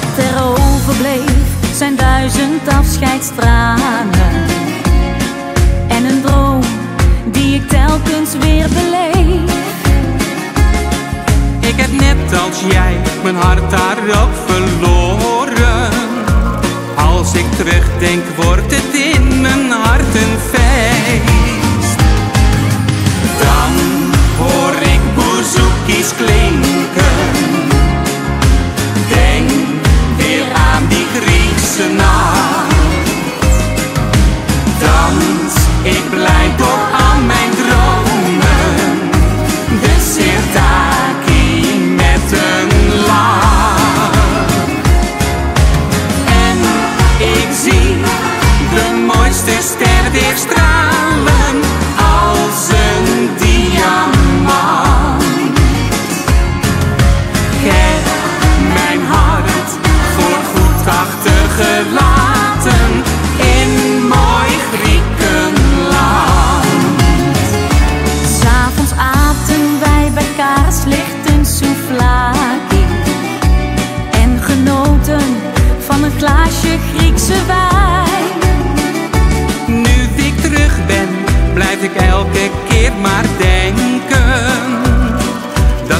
wat er overbleef zijn duizend afscheidstranen. En een droom die ik telkens weer beleef. Ik heb net als jij mijn hart daarop verloren. Als ik terugdenk, wordt het in mijn hart een feest. Dan hoor ik bouzoukies klinken. tonight.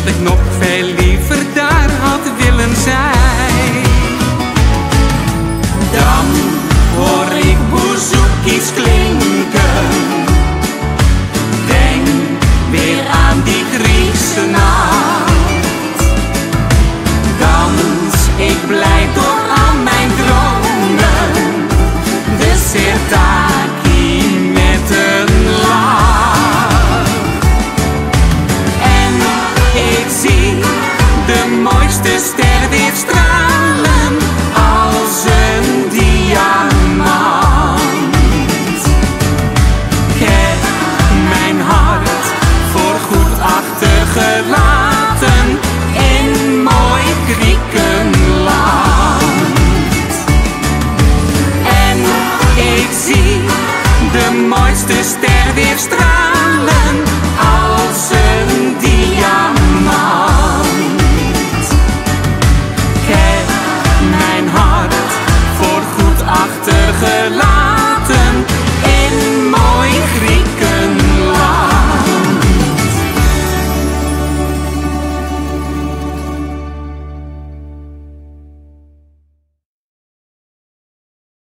ich noch verliere. laatste ster weer stralen.